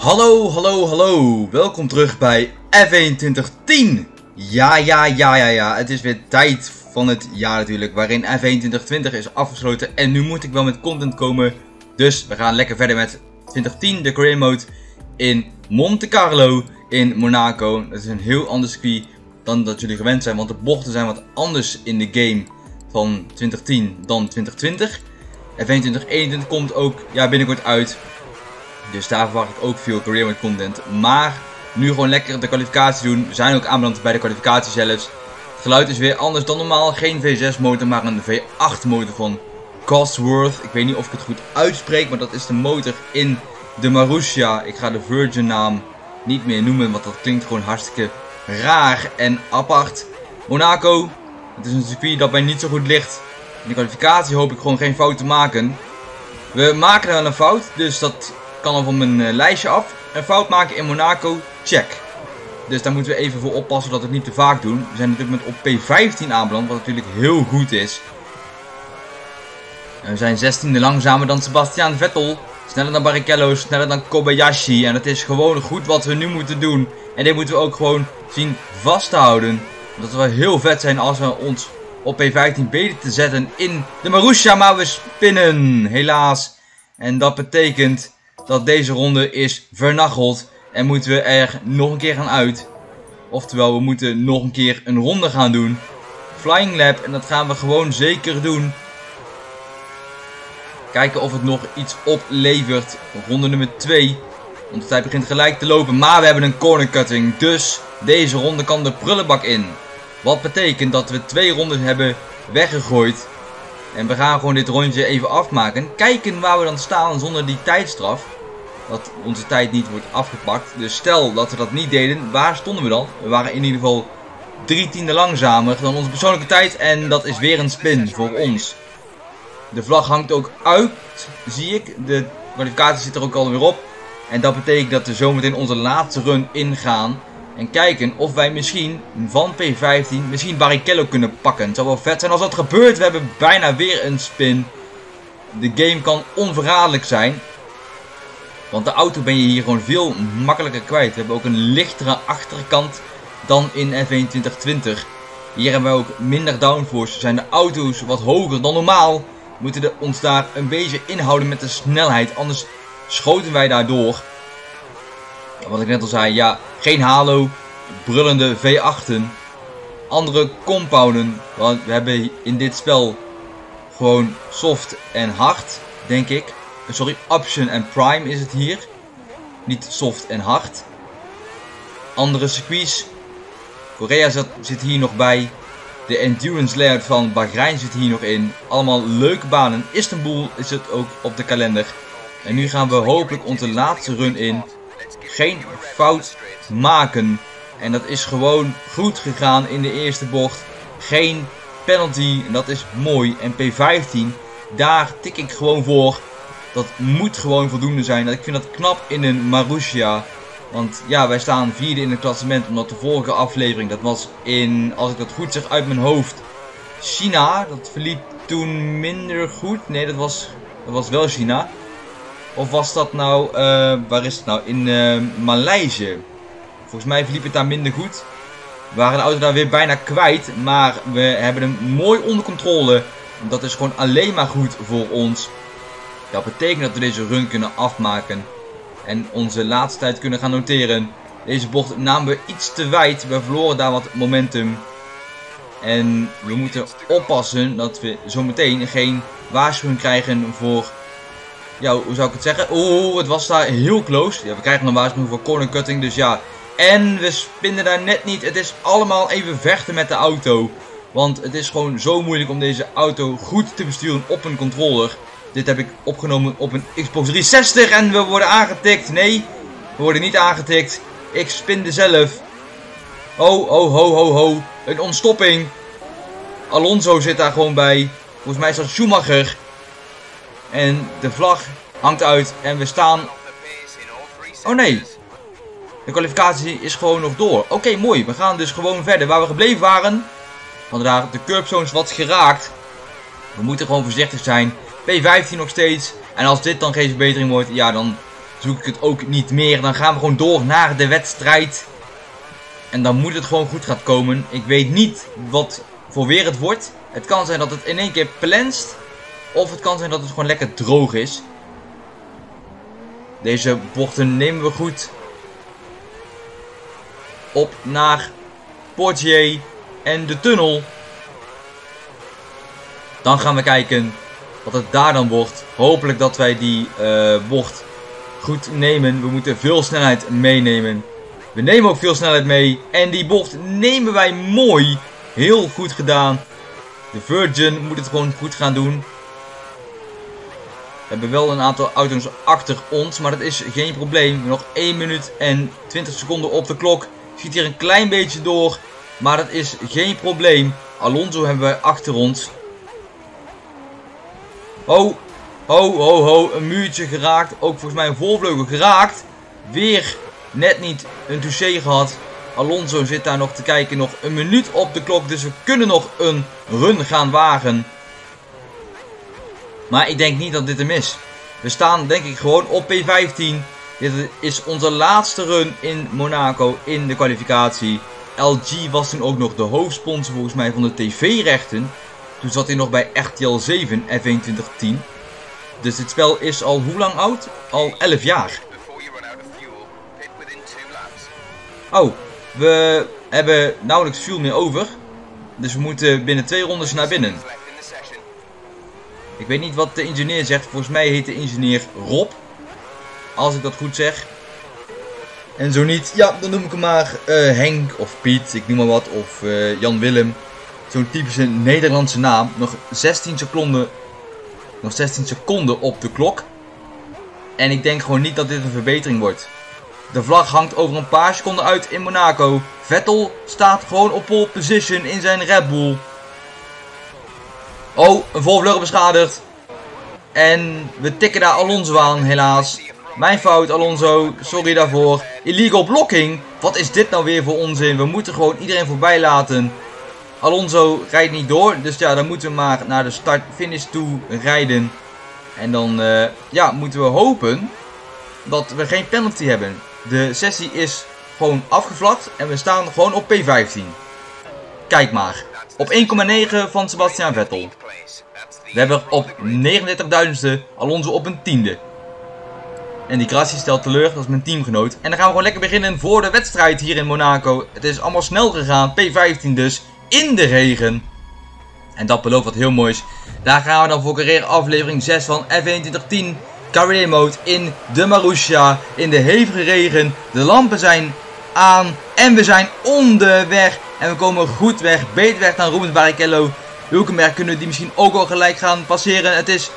Hallo, hallo, hallo. Welkom terug bij F1 2010. Ja, ja, ja, ja, ja. Het is weer tijd van het jaar natuurlijk, waarin F1 2020 is afgesloten. En nu moet ik wel met content komen. Dus we gaan lekker verder met 2010, de career mode in Monte Carlo in Monaco. Dat is een heel ander circuit dan dat jullie gewend zijn, want de bochten zijn wat anders in de game van 2010 dan 2020. F1 2021 komt ook ja, binnenkort uit. Dus daar verwacht ik ook veel career mode content. Maar nu gewoon lekker de kwalificatie doen. We zijn ook aanbeland bij de kwalificatie zelfs. Het geluid is weer anders dan normaal. Geen V6 motor, maar een V8 motor van Cosworth. Ik weet niet of ik het goed uitspreek, maar dat is de motor in de Marussia. Ik ga de Virgin naam niet meer noemen, want dat klinkt gewoon hartstikke raar en apart. Monaco, het is een circuit dat mij niet zo goed ligt. In de kwalificatie hoop ik gewoon geen fout te maken. We maken wel een fout, dus dat kan al van mijn eh, lijstje af. Een fout maken in Monaco, check. Dus daar moeten we even voor oppassen dat we het niet te vaak doen. We zijn natuurlijk met op P15 aanbeland, wat natuurlijk heel goed is. En we zijn 16e langzamer dan Sebastian Vettel. Sneller dan Barrichello, sneller dan Kobayashi. En het is gewoon goed wat we nu moeten doen. En dit moeten we ook gewoon zien vast te houden. Dat zou heel vet zijn als we ons op P15 beter te zetten in de Marussia. Maar we spinnen, helaas. En dat betekent dat deze ronde is vernacheld. En moeten we er nog een keer gaan uit. Oftewel, we moeten nog een keer een ronde gaan doen. Flying lap. En dat gaan we gewoon zeker doen. Kijken of het nog iets oplevert. Ronde nummer 2. Want tijd begint gelijk te lopen. Maar we hebben een corner cutting. Dus deze ronde kan de prullenbak in. Wat betekent dat we twee rondes hebben weggegooid. En we gaan gewoon dit rondje even afmaken. Kijken waar we dan staan zonder die tijdstraf. Dat onze tijd niet wordt afgepakt. Dus stel dat we dat niet deden, waar stonden we dan? We waren in ieder geval drie tiende langzamer dan onze persoonlijke tijd. En dat is weer een spin voor ons. De vlag hangt ook uit, zie ik. De kwalificatie zit er ook alweer op. En dat betekent dat we zometeen onze laatste run ingaan. En kijken of wij misschien van P15 misschien Barrichello kunnen pakken. Het zou wel vet zijn als dat gebeurt. We hebben bijna weer een spin. De game kan onverraderlijk zijn. Want de auto ben je hier gewoon veel makkelijker kwijt. We hebben ook een lichtere achterkant dan in F1 2020. Hier hebben we ook minder downforce. Zijn de auto's wat hoger dan normaal. Moeten we ons daar een beetje inhouden met de snelheid. Anders schoten wij daardoor. Wat ik net al zei, ja, geen halo, brullende V8'en, andere compounden. Want we hebben in dit spel gewoon soft en hard, denk ik. Sorry, option en prime is het hier. Niet soft en hard. Andere circuits. Korea zit, zit hier nog bij. De endurance layout van Bahrein zit hier nog in. Allemaal leuke banen. Istanbul is het ook op de kalender. En nu gaan we hopelijk onze laatste run in. Geen fout maken. En dat is gewoon goed gegaan in de eerste bocht. Geen penalty. En dat is mooi. En P15, daar tik ik gewoon voor. Dat moet gewoon voldoende zijn. Ik vind dat knap in een Marussia. Want ja, wij staan vierde in het klassement. Omdat de vorige aflevering, dat was in, als ik dat goed zeg uit mijn hoofd, China. Dat verliep toen minder goed. Nee, dat was, dat was wel China. Of was dat nou, uh, waar is het nou? In uh, Maleisië. Volgens mij verliep het daar minder goed. We waren de auto daar weer bijna kwijt. Maar we hebben hem mooi onder controle. Dat is gewoon alleen maar goed voor ons. Dat betekent dat we deze run kunnen afmaken. En onze laatste tijd kunnen gaan noteren. Deze bocht namen we iets te wijd. We verloren daar wat momentum. En we moeten oppassen dat we zometeen geen waarschuwing krijgen voor... Ja, hoe zou ik het zeggen? Oeh, het was daar heel close. Ja, we krijgen een waarschuwing voor corner cutting. Dus ja, en we spinnen daar net niet. Het is allemaal even vechten met de auto. Want het is gewoon zo moeilijk om deze auto goed te besturen op een controller. Dit heb ik opgenomen op een Xbox 360 en we worden aangetikt. Nee, we worden niet aangetikt. Ik spinde zelf. Ho, ho, ho, ho, ho. Een ontstopping. Alonso zit daar gewoon bij. Volgens mij is dat Schumacher. En de vlag hangt uit en we staan... Oh nee. De kwalificatie is gewoon nog door. Oké, mooi. We gaan dus gewoon verder. Waar we gebleven waren. Vandaar de curbzones wat geraakt. We moeten gewoon voorzichtig zijn. P15 nog steeds. En als dit dan geen verbetering wordt, ja dan zoek ik het ook niet meer. Dan gaan we gewoon door naar de wedstrijd. En dan moet het gewoon goed gaan komen. Ik weet niet wat voor weer het wordt. Het kan zijn dat het in één keer plenst. Of het kan zijn dat het gewoon lekker droog is. Deze bochten nemen we goed. Op naar Portier en de tunnel. Dan gaan we kijken wat het daar dan wordt. Hopelijk dat wij die uh, bocht goed nemen. We moeten veel snelheid meenemen. We nemen ook veel snelheid mee. En die bocht nemen wij mooi. Heel goed gedaan. De Virgin moet het gewoon goed gaan doen. We hebben wel een aantal auto's achter ons, maar dat is geen probleem. Nog 1 minuut en 20 seconden op de klok. Schiet hier een klein beetje door, maar dat is geen probleem. Alonso hebben we achter ons. Ho, ho, ho, ho, een muurtje geraakt. Ook volgens mij een voorvleugel geraakt. Weer net niet een touché gehad. Alonso zit daar nog te kijken. Nog een minuut op de klok. Dus we kunnen nog een run gaan wagen. Maar ik denk niet dat dit hem is. We staan denk ik gewoon op P15. Dit is onze laatste run in Monaco in de kwalificatie. LG was toen ook nog de hoofdsponsor volgens mij van de tv-rechten. Toen zat hij nog bij RTL 7 F1 2010. Dus dit spel is al hoe lang oud? Al 11 jaar. Oh, we hebben nauwelijks fuel meer over. Dus we moeten binnen twee rondes naar binnen. Ik weet niet wat de ingenieur zegt. Volgens mij heet de ingenieur Rob. Als ik dat goed zeg. En zo niet, ja, dan noem ik hem maar uh, Henk of Piet, ik noem maar wat. Of uh, Jan Willem. Zo'n typische Nederlandse naam. Nog 16 seconden, nog 16 seconden op de klok. En ik denk gewoon niet dat dit een verbetering wordt. De vlag hangt over een paar seconden uit in Monaco. Vettel staat gewoon op pole position in zijn Red Bull. Oh, een volvleugel beschadigd. En we tikken daar Alonso aan, helaas. Mijn fout, Alonso. Sorry daarvoor. Illegal blocking. Wat is dit nou weer voor onzin? We moeten gewoon iedereen voorbij laten. Alonso rijdt niet door. Dus ja, dan moeten we maar naar de start-finish toe rijden. En dan uh, ja, moeten we hopen dat we geen penalty hebben. De sessie is gewoon afgevlakt en we staan gewoon op P15. Kijk maar. Op 1,9 van Sebastian Vettel. We hebben op 39.000ste Alonso op een tiende. En die Grassi stelt teleur, dat is mijn teamgenoot. En dan gaan we gewoon lekker beginnen voor de wedstrijd hier in Monaco. Het is allemaal snel gegaan, P15 dus, in de regen. En dat belooft wat heel moois. Daar gaan we dan voor carrière aflevering 6 van F2110. Career mode in de Marussia. In de hevige regen. De lampen zijn aan. En we zijn onderweg. En we komen goed weg. Beter weg dan Rubens Barrichello. Hulkenberg kunnen die misschien ook al gelijk gaan passeren. Het is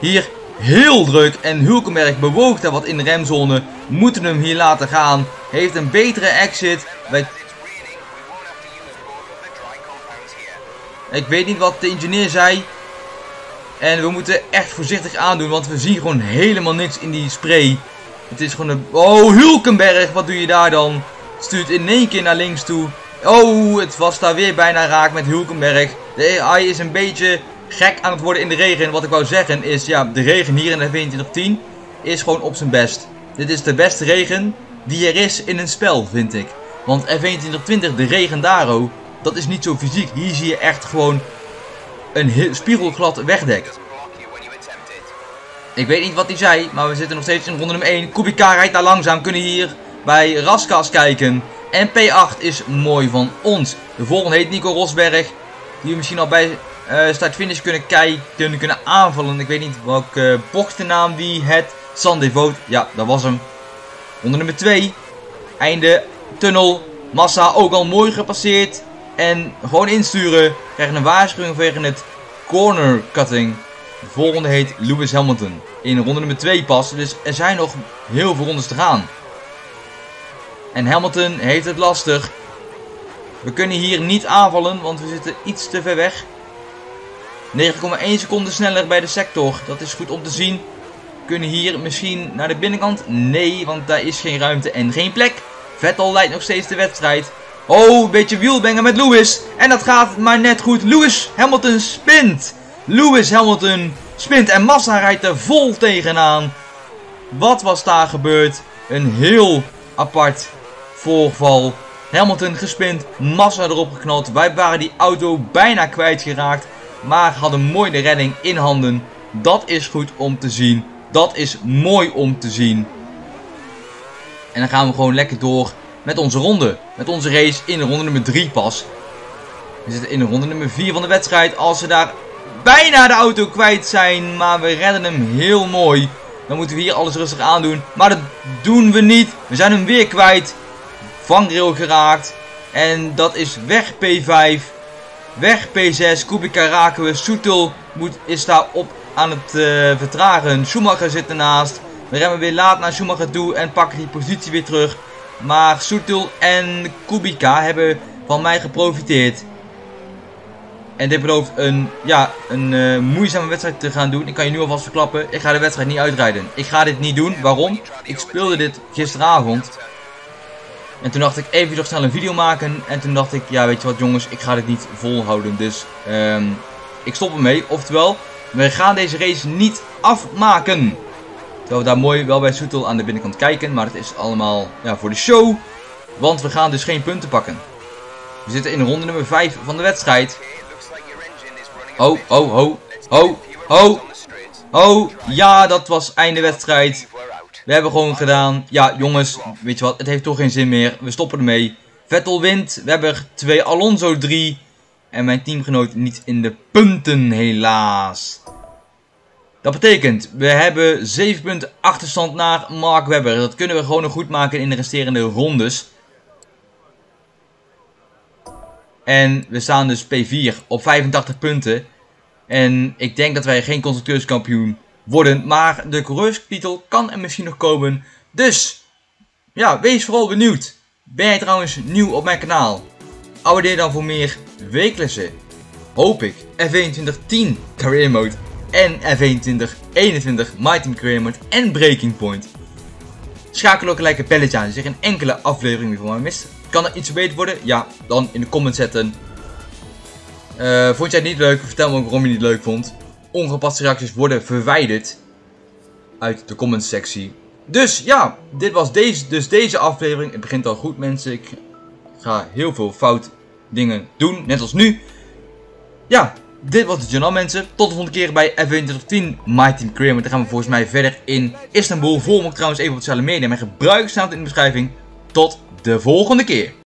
hier heel druk. En Hulkenberg bewoog daar wat in de remzone. Moeten hem hier laten gaan. Heeft een betere exit. Ik weet niet wat de ingenieur zei. En we moeten echt voorzichtig aandoen. Want we zien gewoon helemaal niks in die spray. Het is gewoon een... Oh, Hulkenberg. Wat doe je daar dan? Stuurt in één keer naar links toe. Oh, het was daar weer bijna raak met Hulkenberg. De AI is een beetje gek aan het worden in de regen. Wat ik wou zeggen is, ja, de regen hier in de 2210 is gewoon op zijn best. Dit is de beste regen die er is in een spel, vind ik. Want F2120, de regen daro, dat is niet zo fysiek. Hier zie je echt gewoon een spiegelglad wegdek. Ik weet niet wat hij zei, maar we zitten nog steeds in ronde nummer 1. Kubica rijdt daar langzaam, kunnen hier bij Raskas kijken. En P8 is mooi van ons. De volgende heet Nico Rosberg. Die we misschien al bij uh, start-finish kunnen kijken, kunnen aanvallen. Ik weet niet welke uh, bochtennaam die het. Sandevoot, ja, dat was hem. Onder nummer 2. Einde tunnel. Massa ook al mooi gepasseerd. En gewoon insturen. Krijgen een waarschuwing vanwege het corner cutting. De volgende heet Lewis Hamilton. In ronde nummer 2 pas. Dus er zijn nog heel veel rondes te gaan. En Hamilton heeft het lastig. We kunnen hier niet aanvallen, want we zitten iets te ver weg. 9,1 seconden sneller bij de sector. Dat is goed om te zien. Kunnen hier misschien naar de binnenkant? Nee, want daar is geen ruimte en geen plek. Vettel leidt nog steeds de wedstrijd. Oh, een beetje wielbengen met Lewis. En dat gaat maar net goed. Lewis Hamilton spint. Lewis Hamilton spint en Massa rijdt er vol tegenaan. Wat was daar gebeurd? Een heel apart voorval. Hamilton gespind, massa erop geknald. Wij waren die auto bijna kwijtgeraakt. Maar hadden mooi de redding in handen. Dat is goed om te zien. Dat is mooi om te zien. En dan gaan we gewoon lekker door met onze ronde. Met onze race in de ronde nummer 3 pas. We zitten in de ronde nummer 4 van de wedstrijd. Als we daar bijna de auto kwijt zijn. Maar we redden hem heel mooi. Dan moeten we hier alles rustig aandoen. Maar dat doen we niet. We zijn hem weer kwijt. Vangrail geraakt. En dat is weg P5. Weg P6. Kubica raken we. Soetel moet, is daar op aan het uh, vertragen. Schumacher zit ernaast. We remmen weer laat naar Schumacher toe en pakken die positie weer terug. Maar Soetel en Kubica hebben van mij geprofiteerd. En dit belooft een, ja, een uh, moeizame wedstrijd te gaan doen. Ik kan je nu alvast verklappen. Ik ga de wedstrijd niet uitrijden. Ik ga dit niet doen. Waarom? Ik speelde dit gisteravond. En toen dacht ik even nog snel een video maken. En toen dacht ik, ja weet je wat jongens, ik ga dit niet volhouden. Dus um, ik stop ermee. Oftewel, we gaan deze race niet afmaken. Terwijl we daar mooi wel bij Soetel aan de binnenkant kijken. Maar het is allemaal ja, voor de show. Want we gaan dus geen punten pakken. We zitten in ronde nummer 5 van de wedstrijd. Oh, oh, ho, ho, ho, ho. Ja, dat was einde wedstrijd. We hebben gewoon gedaan. Ja, jongens, weet je wat, het heeft toch geen zin meer. We stoppen ermee. Vettel wint. We hebben 2, Alonso 3. En mijn teamgenoot niet in de punten, helaas. Dat betekent, we hebben 7 punten achterstand naar Mark Webber. Dat kunnen we gewoon nog goed maken in de resterende rondes. En we staan dus P4 op 85 punten. En ik denk dat wij geen constructeurskampioen worden. Maar de coureurstitel kan er misschien nog komen. Dus, ja, wees vooral benieuwd. Ben jij trouwens nieuw op mijn kanaal? Abonneer dan voor meer weeklessen. Hoop ik. F2110 Career Mode en F2121 My Team Career Mode en Breaking Point. Schakel ook gelijk een belletje aan als je geen enkele aflevering meer van mij mist. Kan er iets beter worden? Ja, dan in de comments zetten. Uh, vond jij het niet leuk? Vertel me ook waarom je het niet leuk vond. Ongepaste reacties worden verwijderd uit de comments sectie. Dus ja, dit was deze, dus deze aflevering. Het begint al goed mensen. Ik ga heel veel fout dingen doen, net als nu. Ja, dit was het journaal mensen. Tot de volgende keer bij F2110 My Team Career. Want dan gaan we volgens mij verder in Istanbul. Volg me trouwens even op sociale media. Mijn gebruik staat in de beschrijving. Tot de volgende keer.